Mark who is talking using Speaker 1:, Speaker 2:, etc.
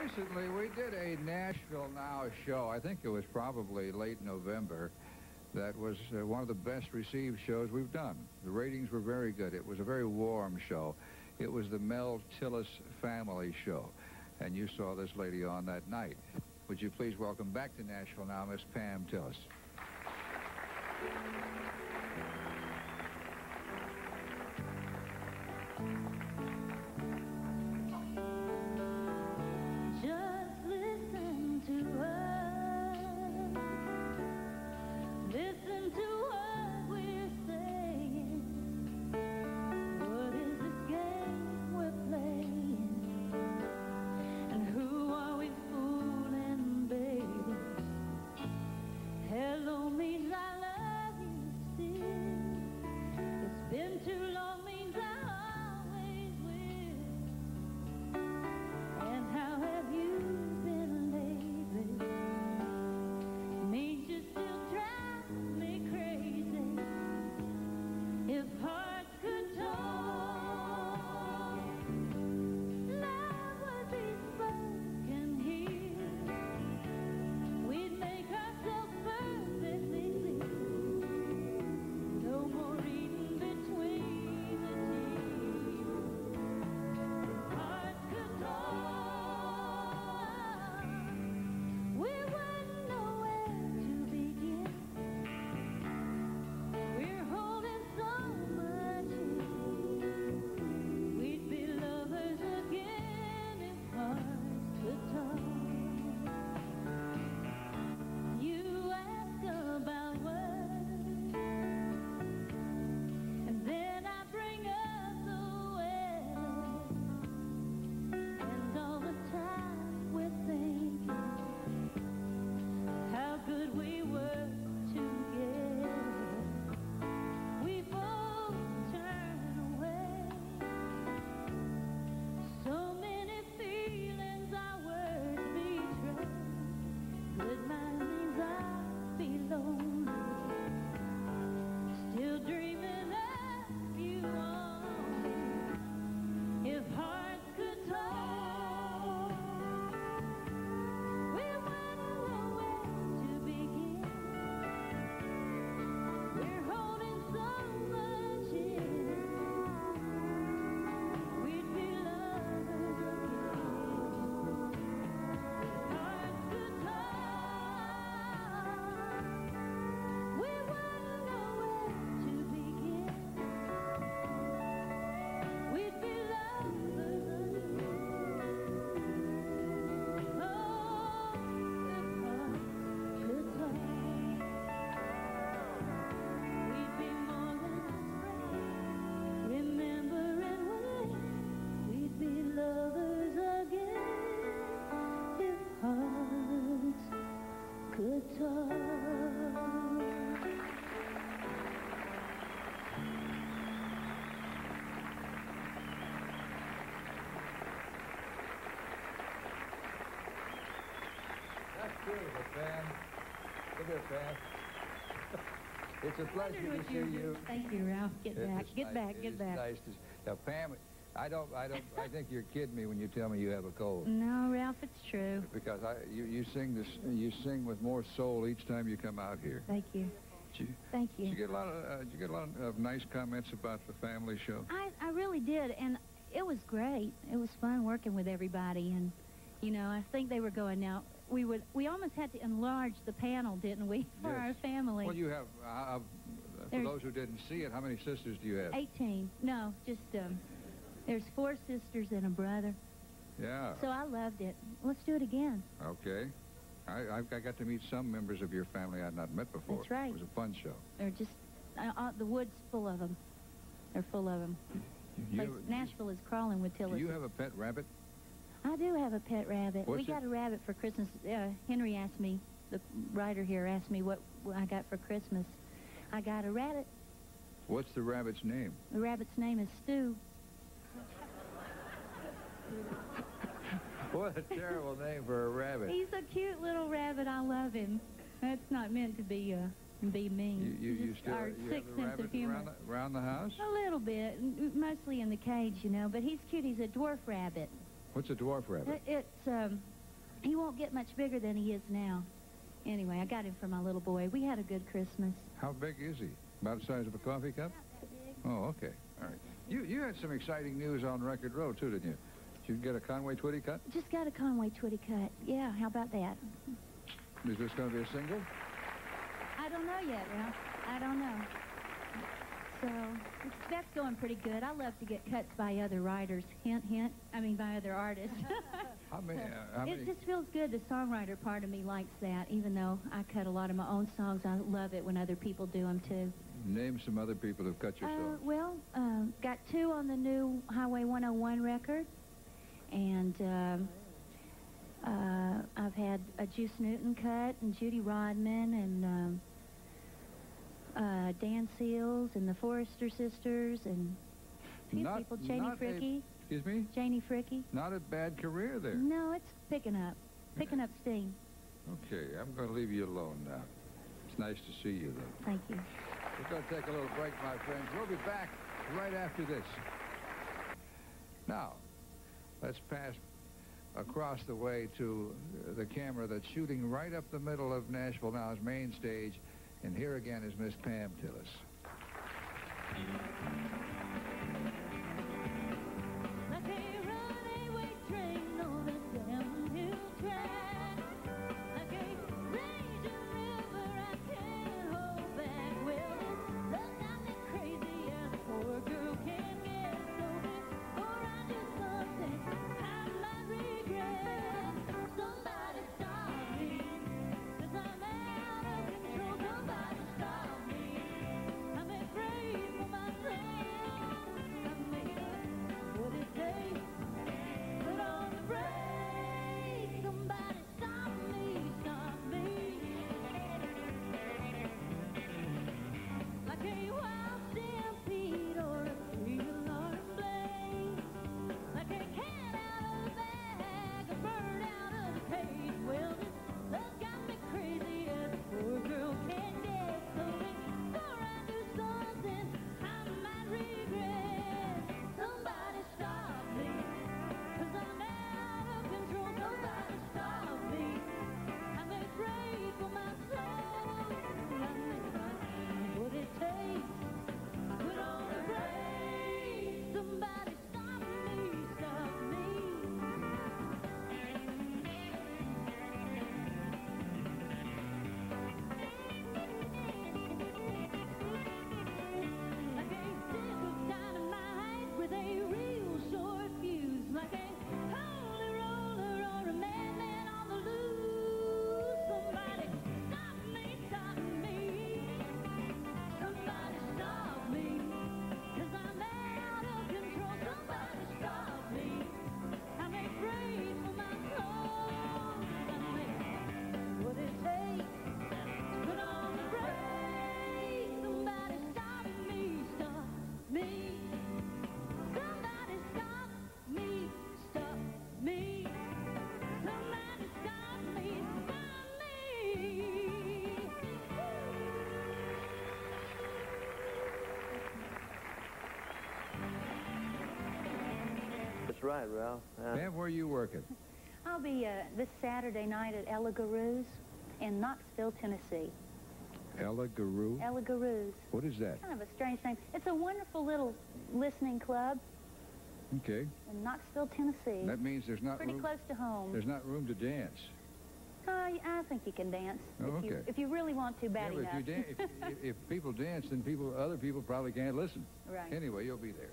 Speaker 1: recently we did a Nashville Now show. I think it was probably late November. That was uh, one of the best received shows we've done. The ratings were very good. It was a very warm show. It was the Mel Tillis family show. And you saw this lady on that night. Would you please welcome back to Nashville Now, Miss Pam Tillis.
Speaker 2: Here,
Speaker 1: Pam. It's a pleasure to see you.
Speaker 2: Thank you, Ralph. Get
Speaker 1: It
Speaker 2: back. Get
Speaker 1: nice-
Speaker 2: back.
Speaker 1: it
Speaker 2: Get back.
Speaker 1: Nice to, now, Pam, I don't, I don't, I think you're kidding me when you tell me you have a cold.
Speaker 2: No, Ralph, it's true.
Speaker 1: Because I, you, you sing this, you sing with more soul each time you come out here.
Speaker 2: Thank you.
Speaker 1: Did you,
Speaker 2: Thank
Speaker 1: did you
Speaker 2: you.
Speaker 1: get a lot of, uh, did you get a lot of nice comments about the family show?
Speaker 2: I, I really did, and it was great. It was fun working with everybody, and you know, I think they were going now. We would, we almost had to enlarge the panel, didn't we, for
Speaker 1: Yes.
Speaker 2: our family?
Speaker 1: Well, you have, uh, uh, for those who didn't see it, how many sisters do you have?
Speaker 2: 18. No, just um, there's four sisters and a brother.
Speaker 1: Yeah.
Speaker 2: So I loved it. Let's do it again.
Speaker 1: Okay. I, I, I got to meet some members of your family I'd not met before.
Speaker 2: That's right.
Speaker 1: It was a fun show.
Speaker 2: They're just uh, uh, the woods full of them. They're full of them.
Speaker 1: You,
Speaker 2: Nashville is crawling with
Speaker 1: do you have a pet rabbit?
Speaker 2: I do have a pet rabbit.
Speaker 1: What's
Speaker 2: we
Speaker 1: it-
Speaker 2: got a rabbit for Christmas. Uh, Henry asked me, the writer here asked me what I got for Christmas. I got a rabbit.
Speaker 1: What's the rabbit's name?
Speaker 2: The rabbit's name is Stu.
Speaker 1: What a terrible name for a rabbit.
Speaker 2: He's a cute little rabbit. I love him. That's not meant to be uh, be mean.
Speaker 1: You, you, you still
Speaker 2: our
Speaker 1: you the
Speaker 2: sense of humor.
Speaker 1: around the, around the house?
Speaker 2: A little bit, mostly in the cage, you know. But he's cute. He's a dwarf rabbit.
Speaker 1: What's a dwarf rabbit?
Speaker 2: It's, um, he won't get much bigger than he is now. Anyway, I got him for my little boy. We had a good Christmas.
Speaker 1: How big is he? About the size of a coffee cup? Oh, okay. All right. You you had some exciting news on Record Row, too, didn't you? Did you get a Conway Twitty cut?
Speaker 2: Just got a Conway Twitty cut. Yeah, how about that?
Speaker 1: Is this going to be a single?
Speaker 2: I don't know yet, Ralph. I don't know. So, that's going pretty good. I love to get cuts by other writers. Hint, hint. I mean, by other artists.
Speaker 1: How many? Uh, how
Speaker 2: it just feels good. The songwriter part of me likes that. Even though I cut a lot of my own songs, I love it when other people do them, too.
Speaker 1: Name some other people who've cut your
Speaker 2: Uh,
Speaker 1: songs.
Speaker 2: well, uh, got two on the new Highway 101 record, and um, uh, I've had a Juice Newton cut, and Judy Rodman, and um, uh, Dan Seals, and the Forester Sisters, and a few
Speaker 1: Not-
Speaker 2: people, Janie
Speaker 1: a-
Speaker 2: Fricke,
Speaker 1: Excuse me?
Speaker 2: Janie Fricke.
Speaker 1: Not a bad career there.
Speaker 2: No, it's picking up, picking up steam.
Speaker 1: Okay, I'm going to leave you alone now. It's nice to see you, though.
Speaker 2: Thank you.
Speaker 1: We're going to take a little break, my friends. We'll be back right after this. Now, let's pass across the way to the camera that's shooting right up the middle of Nashville Now's main stage. And here again is Miss Pam Tillis.
Speaker 3: That's right, Ralph. Uh,
Speaker 1: Pam, where are you working?
Speaker 4: I'll be uh, this Saturday night at Ella Guru's in Knoxville, Tennessee.
Speaker 1: Ella Guru?
Speaker 4: Ella Guru's.
Speaker 1: What is that?
Speaker 4: Kind of a strange name. It's a wonderful little listening club
Speaker 1: Okay.
Speaker 4: in Knoxville, Tennessee.
Speaker 1: That means there's not
Speaker 4: Pretty
Speaker 1: room,
Speaker 4: close to home.
Speaker 1: there's not room to dance.
Speaker 4: Uh, I think you can dance
Speaker 1: Oh,
Speaker 4: if, you, if you really want to bad
Speaker 1: yeah,
Speaker 4: enough.
Speaker 1: if, you if, if, if people dance, then people, other people probably can't listen.
Speaker 4: right.
Speaker 1: Anyway, you'll be there.